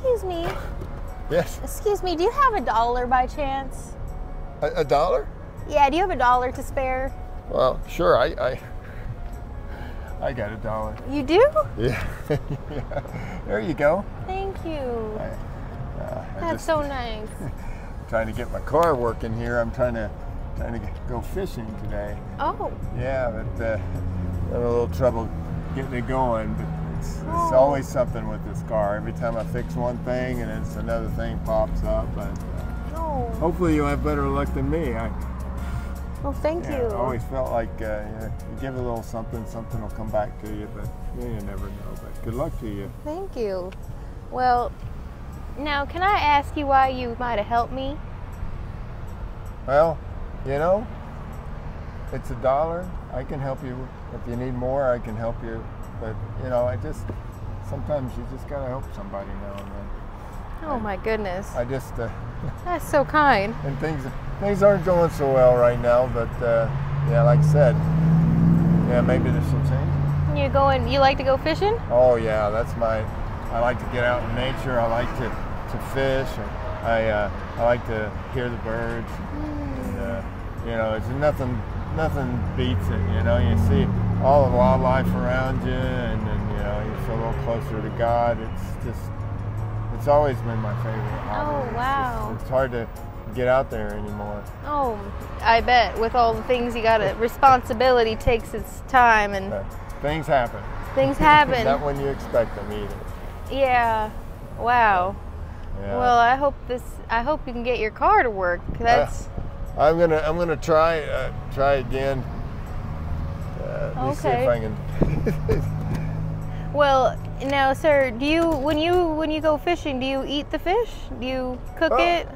Excuse me. Yes. Excuse me. Do you have a dollar by chance? A, a dollar? Yeah. Do you have a dollar to spare? Well, sure. I, I, I got a dollar. You do? Yeah. yeah. There you go. Thank you. I, uh, That's just so nice. trying to get my car working here. I'm trying to trying to get, go fishing today. Oh. Yeah, but uh, a little trouble getting it going. But it's, it's Oh. always something with this car. Every time I fix one thing, and it's another thing pops up. But uh, No. hopefully, you'll have better luck than me. I Well, thank yeah, you. I always felt like uh, you, know, you give a little something, something will come back to you. But you, you never know. But good luck to you. Thank you. Well, now can I ask you why you might have helped me? Well, you know, it's a dollar. I can help you. If you need more, I can help you. But you know, I just sometimes you just gotta help somebody now and then. Oh my goodness. I just uh, That's so kind. and things things aren't going so well right now. But uh, yeah, like I said, yeah, maybe there's some change. You going? You like to go fishing? Oh yeah, that's my. I like to get out in nature. I like to to fish. And I uh, I like to hear the birds. And, uh, you know, it's nothing nothing beats it. You know, you see all the wildlife around you, and then you know you feel a little closer to God. It's just it's always been my favorite hobby. Oh, It's just- wow. it's hard to get out there anymore. Oh, I bet. With all the things you gotta, responsibility takes its time and But things happen. things happen. Not when you expect them either. yeah. Wow. Yeah. Well, I hope this. I hope you can get your car to work. That's I'm gonna I'm gonna try uh, try again. Me see Okay. if I can. well. Now, sir, do you when you when you go fishing, do you eat the fish? Do you cook Well, it?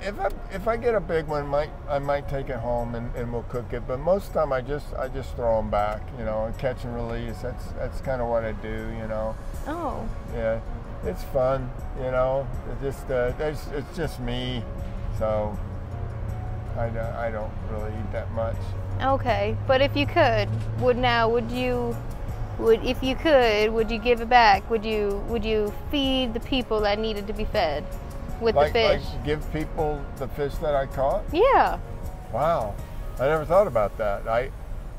If I if I get a big one, might I might take it home and, and we'll cook it. But most of the time, I just I just throw them back. You know, and catch and release. That's that's kind of what I do. You know, Oh. yeah, it's fun. You know, it just uh, it's, it's just me, so I don't, I don't really eat that much. Okay, but if you could, would now would you would if you could, would you give it back? Would you would you feed the people that needed to be fed with Like, the like fish? give people the fish that I caught. yeah. Wow, I never thought about that. I,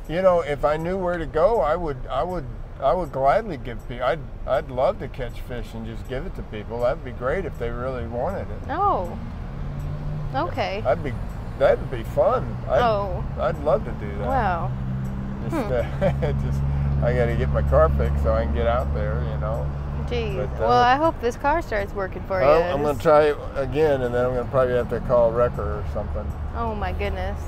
you know, if I knew where to go, I would, I would, I would gladly give people. I'd, I'd love to catch fish and just give it to people. That'd be great if they really wanted it. Oh. Okay. That'd be, that'd be fun. I'd, Oh. I'd love to do that. Wow. Just, Hmm. uh, just, I got to get my car fixed so I can get out there. You know. Jeez. But, uh, well, I hope this car starts working for you. I'm gonna try it again, and then I'm gonna probably have to call a wrecker or something. Oh my goodness.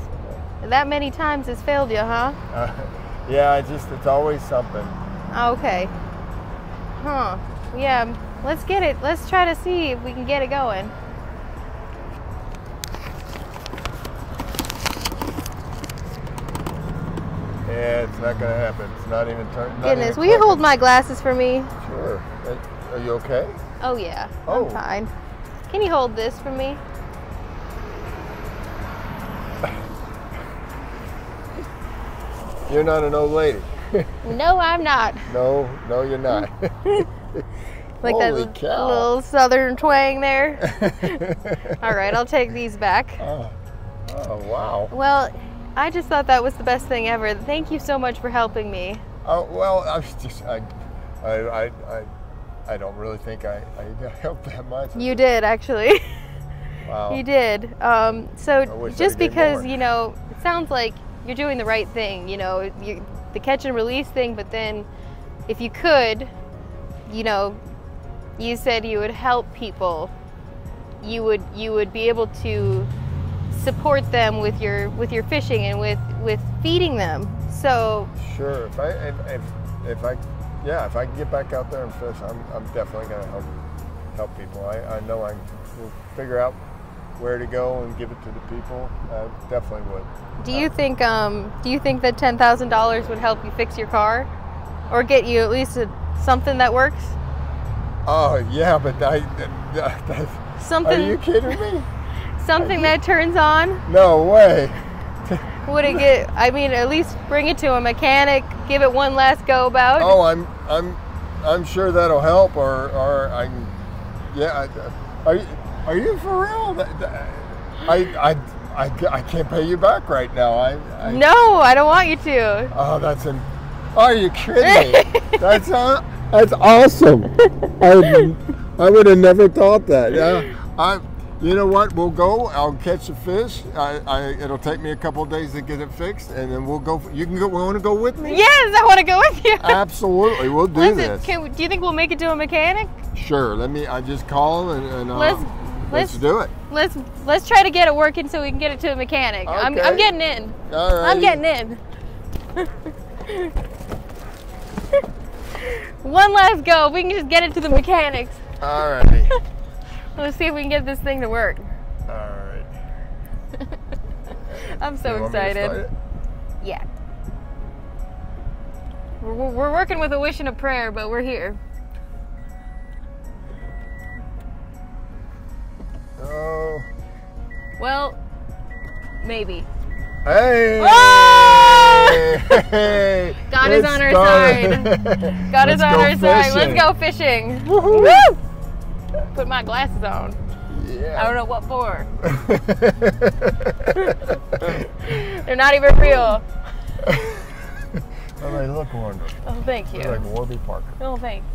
That many times has failed you, huh? Uh, yeah, I just, it's always something. Okay. Huh. Yeah. Let's get it. Let's try to see if we can get it going. Yeah, it's not gonna happen. It's not even turning. Goodness, will you hold my glasses for me? Sure. Are you okay? Oh yeah, Oh. I'm fine. Can you hold this for me? You're not an old lady. No, I'm not. No, no, you're not. Like Holy that cow. little southern twang there. All right, I'll take these back. oh, oh, wow. Well, I just thought that was the best thing ever. Thank you so much for helping me. Oh, well, I was just, I, I, I, I, I don't really think I, I helped that much. You did actually. Wow. You did. Um, so just because more. you know, it sounds like you're doing the right thing. You know, you, the catch and release thing. But then, if you could, you know, you said you would help people. You would you would be able to support them with your with your fishing and with with feeding them. So Sure. If I, if, if, if I, yeah, if I can get back out there and fish, I'm, I'm definitely gonna help, help people. I, I know I will figure out where to go and give it to the people. I definitely would. do you think um do you think that ten thousand dollars would help you fix your car, or get you at least a, something that works? Oh yeah, but I, that, that, are you kidding me? Something that turns on No way. would it get i mean at least bring it to a mechanic give it one last go about Oh, I'm I'm I'm sure that'll help, or or I Yeah. I, are you are you for real? I I I, I can't pay you back right now. I, I No, I don't want you to. Oh, that's an. Are you kidding me? that's uh, that's awesome. I I would have never thought that. Yeah. I. You know what? We'll go. I'll catch the fish. I, I it'll take me a couple of days to get it fixed, and then we'll go. You can go. Want to go with me? Yes, I want to go with you. Absolutely. We'll do Listen, this. can, do you think we'll make it to a mechanic? Sure. Let me. I just call and, and uh, Let's- let's let's- do it. Let's let's try to get it working so we can get it to a mechanic. I'm, I'm getting in. All right. I'm getting in. One last go. We can just get it to the mechanics. All righty. Let's see if we can get this thing to work. All right. I'm so You want me to excited. Yeah. We're, we're working with a wish and a prayer, but we're here. Oh. Well, maybe. Hey! Oh! Hey! God is on our side. God is on our side. Let's go fishing. Woohoo! Woo! Put my glasses on. Yeah. I don't know what for. They're not even real. oh, they look wonderful. Oh, thank you. They're like Warby Parker. Oh, thanks.